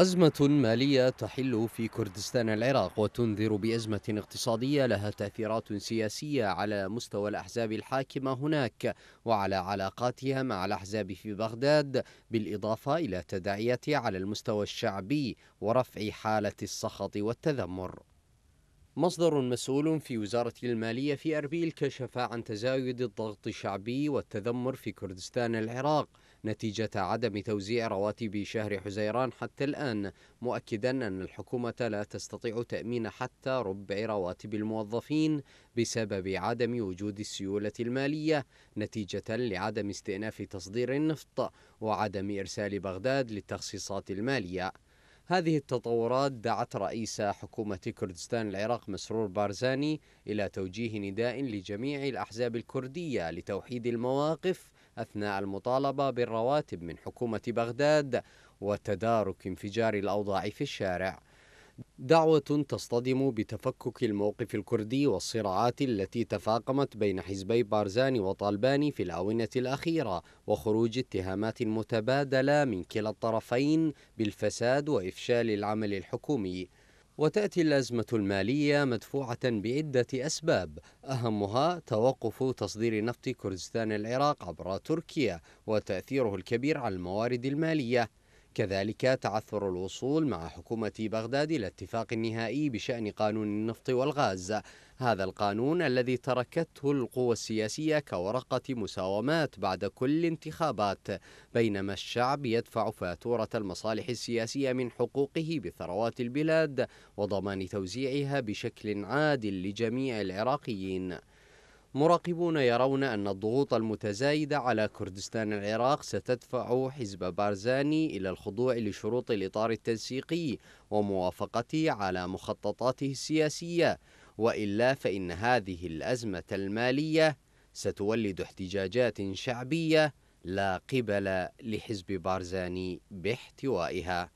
أزمة مالية تحل في كردستان العراق وتنذر بأزمة اقتصادية لها تأثيرات سياسية على مستوى الأحزاب الحاكمة هناك وعلى علاقاتها مع الأحزاب في بغداد بالإضافة إلى تداعياتها على المستوى الشعبي ورفع حالة السخط والتذمر. مصدر مسؤول في وزارة المالية في أربيل كشف عن تزايد الضغط الشعبي والتذمر في كردستان العراق نتيجة عدم توزيع رواتب شهر حزيران حتى الآن مؤكدا أن الحكومة لا تستطيع تأمين حتى ربع رواتب الموظفين بسبب عدم وجود السيولة المالية نتيجة لعدم استئناف تصدير النفط وعدم إرسال بغداد للتخصيصات المالية. هذه التطورات دعت رئيس حكومة كردستان العراق مسرور بارزاني إلى توجيه نداء لجميع الأحزاب الكردية لتوحيد المواقف أثناء المطالبة بالرواتب من حكومة بغداد وتدارك انفجار الأوضاع في الشارع. دعوة تصطدم بتفكك الموقف الكردي والصراعات التي تفاقمت بين حزبي بارزاني وطالباني في الآونة الأخيرة وخروج اتهامات متبادلة من كلا الطرفين بالفساد وإفشال العمل الحكومي. وتأتي الأزمة المالية مدفوعة بعدة أسباب. أهمها توقف تصدير نفط كردستان العراق عبر تركيا وتأثيره الكبير على الموارد المالية. كذلك تعثر الوصول مع حكومة بغداد إلى اتفاق نهائي بشأن قانون النفط والغاز. هذا القانون الذي تركته القوى السياسية كورقة مساومات بعد كل انتخابات بينما الشعب يدفع فاتورة المصالح السياسية من حقوقه بثروات البلاد وضمان توزيعها بشكل عادل لجميع العراقيين. مراقبون يرون أن الضغوط المتزايدة على كردستان العراق ستدفع حزب بارزاني إلى الخضوع لشروط الإطار التنسيقي وموافقته على مخططاته السياسية. وإلا فإن هذه الأزمة المالية ستولد احتجاجات شعبية لا قبل لحزب بارزاني باحتوائها.